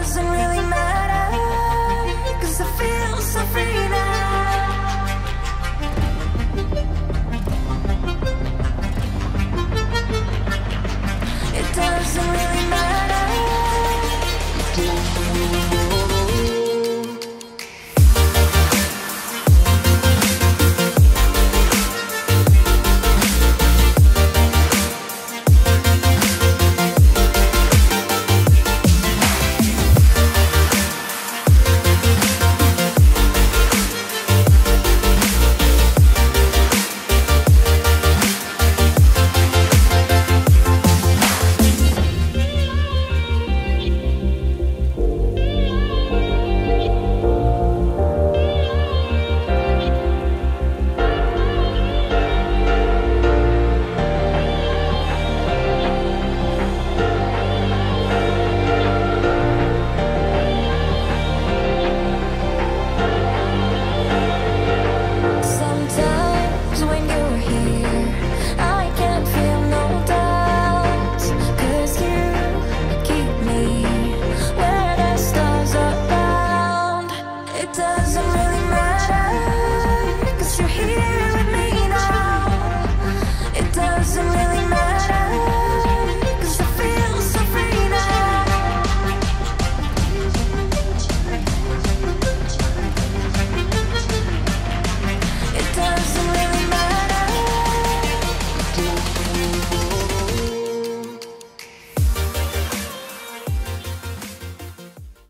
doesn't really doesn't